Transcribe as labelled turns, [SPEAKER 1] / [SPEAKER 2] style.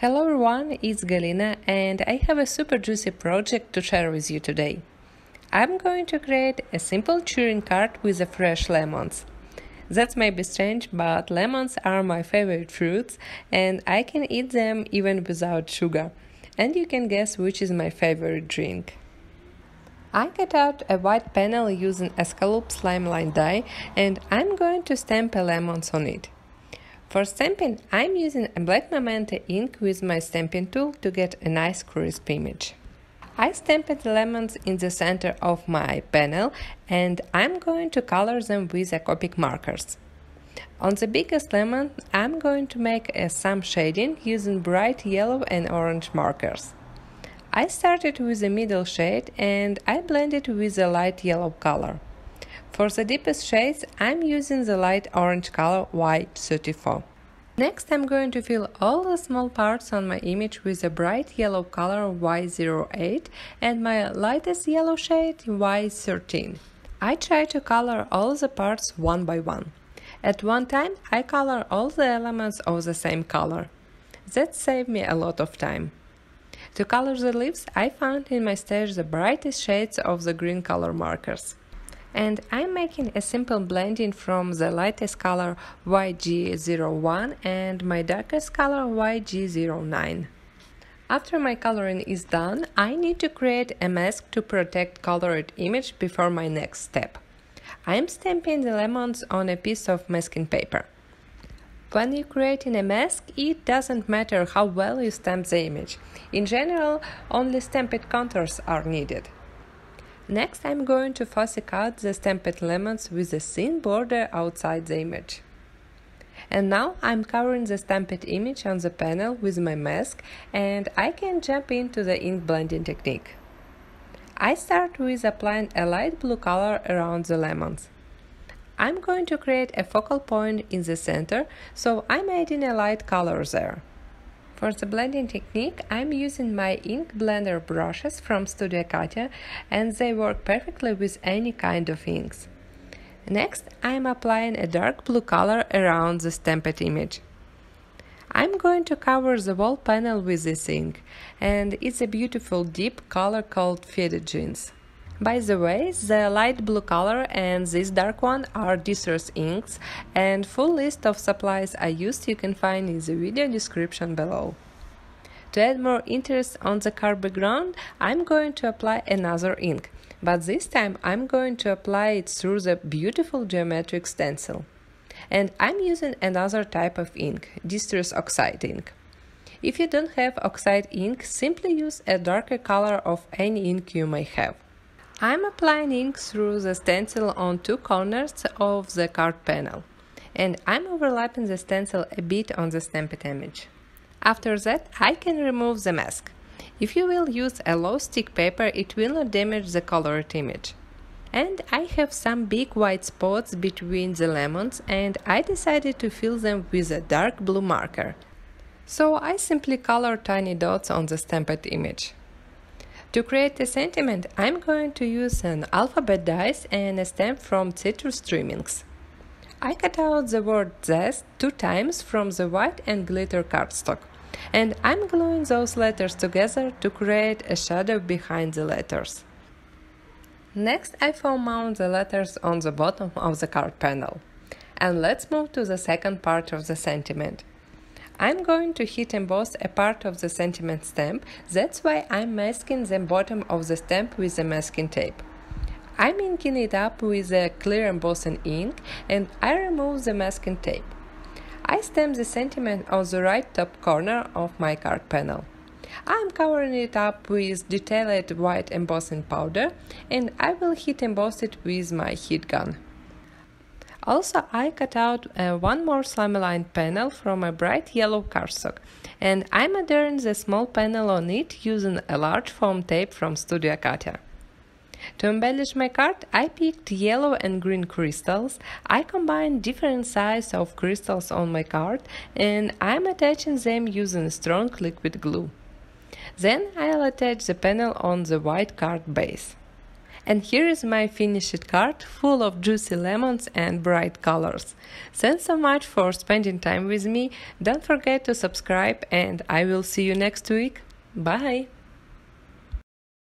[SPEAKER 1] Hello everyone, it's Galina and I have a super juicy project to share with you today. I'm going to create a simple cheering card with fresh lemons. That may be strange, but lemons are my favorite fruits and I can eat them even without sugar. And you can guess which is my favorite drink. I cut out a white panel using a scallop slimline die and I'm going to stamp a lemons on it. For stamping, I'm using a black Memento ink with my stamping tool to get a nice crisp image. I stamped lemons in the center of my panel and I'm going to color them with a Copic markers. On the biggest lemon, I'm going to make some shading using bright yellow and orange markers. I started with the middle shade and I blended with a light yellow color. For the deepest shades, I'm using the light orange color Y34. Next, I'm going to fill all the small parts on my image with a bright yellow color Y08 and my lightest yellow shade Y13. I try to color all the parts one by one. At one time, I color all the elements of the same color. That saved me a lot of time. To color the leaves, I found in my stash the brightest shades of the green color markers and I'm making a simple blending from the lightest color YG01 and my darkest color YG09. After my coloring is done, I need to create a mask to protect colored image before my next step. I'm stamping the lemons on a piece of masking paper. When you're creating a mask, it doesn't matter how well you stamp the image. In general, only stamped contours are needed. Next I'm going to fussy cut the stamped lemons with a thin border outside the image. And now I'm covering the stamped image on the panel with my mask and I can jump into the ink blending technique. I start with applying a light blue color around the lemons. I'm going to create a focal point in the center, so I'm adding a light color there. For the blending technique, I'm using my ink blender brushes from Studio Katia and they work perfectly with any kind of inks. Next, I'm applying a dark blue color around the stamped image. I'm going to cover the wall panel with this ink, and it's a beautiful deep color called Faded Jeans. By the way, the light blue color and this dark one are Distress inks and full list of supplies I used you can find in the video description below. To add more interest on the card background, I'm going to apply another ink, but this time I'm going to apply it through the beautiful geometric stencil. And I'm using another type of ink, Distress Oxide ink. If you don't have oxide ink, simply use a darker color of any ink you may have. I'm applying ink through the stencil on two corners of the card panel and I'm overlapping the stencil a bit on the stamped image. After that, I can remove the mask. If you will use a low stick paper, it will not damage the colored image. And I have some big white spots between the lemons and I decided to fill them with a dark blue marker. So I simply color tiny dots on the stamped image. To create a sentiment, I'm going to use an alphabet dice and a stamp from Citrus Trimmings. I cut out the word zest two times from the white and glitter cardstock, and I'm gluing those letters together to create a shadow behind the letters. Next, I foam mount the letters on the bottom of the card panel. And let's move to the second part of the sentiment. I'm going to heat emboss a part of the sentiment stamp, that's why I'm masking the bottom of the stamp with the masking tape. I'm inking it up with a clear embossing ink and I remove the masking tape. I stamp the sentiment on the right top corner of my card panel. I'm covering it up with detailed white embossing powder and I will heat emboss it with my heat gun. Also, I cut out uh, one more slimline panel from a bright yellow cardstock and I'm adhering the small panel on it using a large foam tape from Studio Katia. To embellish my card, I picked yellow and green crystals. I combined different sizes of crystals on my card and I'm attaching them using strong liquid glue. Then I'll attach the panel on the white card base. And here is my finished card full of juicy lemons and bright colors. Thanks so much for spending time with me. Don't forget to subscribe and I will see you next week. Bye!